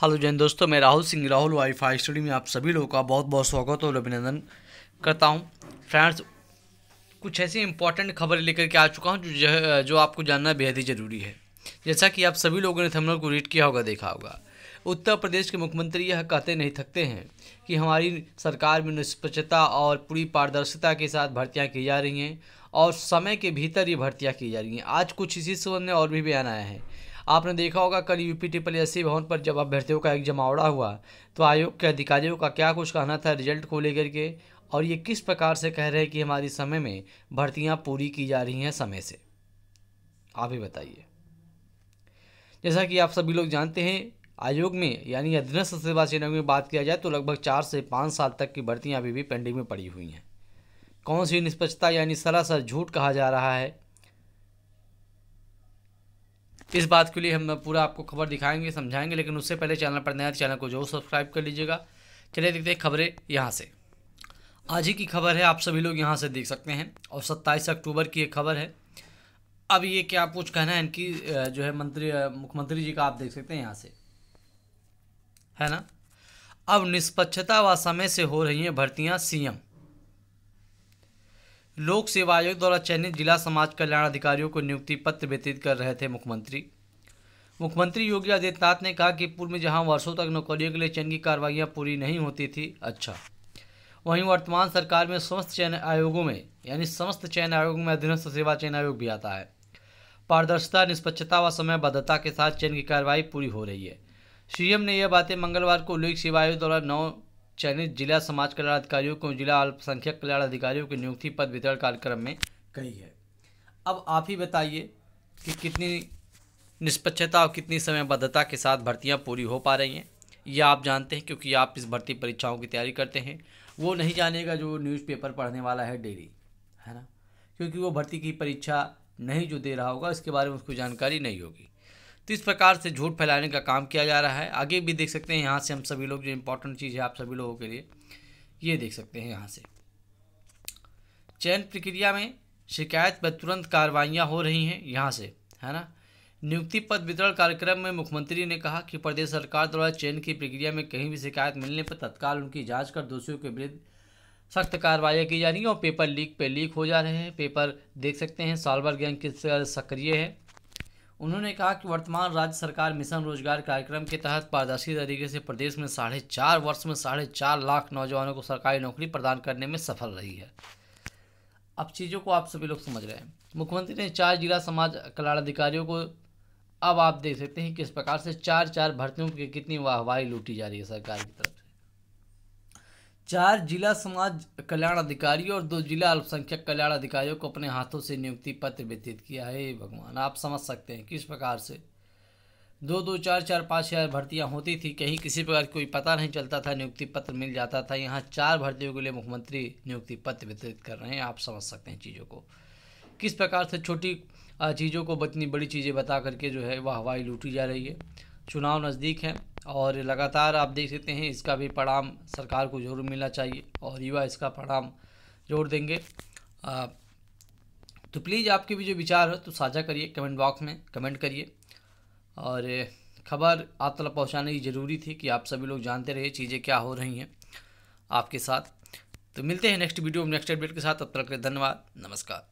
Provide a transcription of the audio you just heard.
Hello Jain दोस्तों, मैं Rahul Singh, Rahul wifi study में आप सभी लोगों का बहुत बहुत स्वागत और अभिनंदन करता हूँ। फ्रेंड्स, कुछ ऐसी इंपॉर्टेंट खबर लेकर के आ चुका हूँ जो जो आपको जानना बेहद ही ज़रूरी है। जैसा कि आप सभी लोगों ने थंबनेल को रीड किया होगा, देखा होगा। उत्तर प्रदेश के मुख्यमंत्री यह कहते नहीं, थकते हैं कि हमारी सरकार में निष्पक्षता और पूरी पारदर्शिता के साथ भर्तियाँ की जा रही हैं और समय के भीतर ये भर्तियाँ की जा रही हैं। आज कुछ इसी संबंध में और भी बयान आया है। आपने देखा होगा कल यूपी ट्रिपल एस भवन पर जब अभ्यर्थियों का एक जमावड़ा हुआ तो आयोग के अधिकारियों का क्या कुछ कहना था रिज़ल्ट को लेकर के? और ये किस प्रकार से कह रहे हैं कि हमारी समय में भर्तियाँ पूरी की जा रही हैं समय से? आप ही बताइए। जैसा कि आप सभी लोग जानते हैं, आयोग में, यानी अधीनस्थ सेवा चयन में बात किया जाए तो लगभग चार से पाँच साल तक की भर्तियाँ अभी भी पेंडिंग में पड़ी हुई हैं। कौन सी निष्पक्षता, यानी सरासर झूठ कहा जा रहा है? इस बात के लिए हम पूरा आपको खबर दिखाएँगे, समझाएँगे, लेकिन उससे पहले चैनल पर नया चैनल को जो सब्सक्राइब कर लीजिएगा। चलिए देखते हैं खबरें यहाँ से। आज ही की खबर है, आप सभी लोग यहाँ से देख सकते हैं, और सत्ताईस अक्टूबर की एक खबर है। अब ये क्या कुछ कहना है, इनकी जो है मंत्री मुख्यमंत्री जी का आप देख सकते हैं यहाँ से। है ना? अब निष्पक्षता व समय से हो रही हैं भर्तियाँ सीएम। लोक सेवा आयोग द्वारा चयनित जिला समाज कल्याण अधिकारियों को नियुक्ति पत्र वितरित कर रहे थे मुख्यमंत्री। मुख्यमंत्री योगी आदित्यनाथ ने कहा कि पूर्व में जहाँ वर्षों तक नौकरियों के लिए चयन की कार्रवाइयाँ पूरी नहीं होती थी अच्छा। वहीं वर्तमान सरकार में समस्त चयन आयोगों में, यानी समस्त चयन आयोगों में अधीनस्थ सेवा चयन आयोग भी आता है। पारदर्शिता, निष्पक्षता व समयबद्धता के साथ चयन की कार्रवाई पूरी हो रही है। सीएम ने यह बातें मंगलवार को लोक सेवा आयोग द्वारा नौ चयनित जिला समाज कल्याण अधिकारियों को जिला अल्पसंख्यक कल्याण अधिकारियों के नियुक्ति पद वितरण कार्यक्रम में कही है। अब आप ही बताइए कि कितनी निष्पक्षता और कितनी समयबद्धता के साथ भर्तियाँ पूरी हो पा रही हैं। यह आप जानते हैं क्योंकि आप इस भर्ती परीक्षाओं की तैयारी करते हैं। वो नहीं जानेगा जो न्यूज़पेपर पढ़ने वाला है डेली, है ना? क्योंकि वो भर्ती की परीक्षा नहीं जो दे रहा होगा, इसके बारे में उसको जानकारी नहीं होगी। तो इस प्रकार से झूठ फैलाने का काम किया जा रहा है। आगे भी देख सकते हैं यहाँ से हम सभी लोग, जो इम्पोर्टेंट चीज़ है आप सभी लोगों के लिए, ये देख सकते हैं यहाँ से। चयन प्रक्रिया में शिकायत पर तुरंत कार्रवाइयाँ हो रही हैं यहाँ से, है ना? नियुक्ति पद वितरण कार्यक्रम में मुख्यमंत्री ने कहा कि प्रदेश सरकार द्वारा चयन की प्रक्रिया में कहीं भी शिकायत मिलने पर तत्काल उनकी जाँच कर दोषियों के विरुद्ध सख्त कार्रवाई की जा रही है और पेपर लीक पे लीक हो जा रहे हैं। पेपर देख सकते हैं सालवर गैंग किस सक्रिय है। उन्होंने कहा कि वर्तमान राज्य सरकार मिशन रोज़गार कार्यक्रम के तहत पारदर्शी तरीके से प्रदेश में साढ़े चार, वर्ष में साढ़े चार लाख नौजवानों को सरकारी नौकरी प्रदान करने में सफल रही है। अब चीज़ों को आप सभी लोग समझ रहे हैं। मुख्यमंत्री ने चार जिला समाज कल्याण अधिकारियों को अब आप देख सकते हैं किस प्रकार से चार चार भर्तियों की कितनी वाहवाही लूटी जा रही है सरकार की तरफ़ चार जिला समाज कल्याण अधिकारी और दो जिला अल्पसंख्यक कल्याण अधिकारियों को अपने हाथों से नियुक्ति पत्र वितरित किया है। भगवान, आप समझ सकते हैं किस प्रकार से दो दो, चार चार, पाँच हज़ार भर्तियाँ होती थी। कहीं किसी प्रकार कोई पता नहीं चलता था, नियुक्ति पत्र मिल जाता था। यहाँ चार भर्तियों के लिए मुख्यमंत्री नियुक्ति पत्र वितरित कर रहे हैं। आप समझ सकते हैं चीज़ों को। किस प्रकार से छोटी चीज़ों को इतनी बड़ी चीज़ें बता करके जो है वह हवाई लूटी जा रही है। चुनाव नज़दीक है। और लगातार आप देख सकते हैं इसका भी परिणाम सरकार को ज़रूर मिलना चाहिए और युवा इसका परिणाम ज़रूर देंगे। आ, तो प्लीज़ आपके भी जो विचार हो तो साझा करिए कमेंट बॉक्स में कमेंट करिए। और खबर आप तक पहुँचाने की ज़रूरी थी कि आप सभी लोग जानते रहे चीज़ें क्या हो रही हैं आपके साथ। तो मिलते हैं नेक्स्ट वीडियो में नेक्स्ट अपडेट के साथ। तब तक धन्यवाद नमस्कार।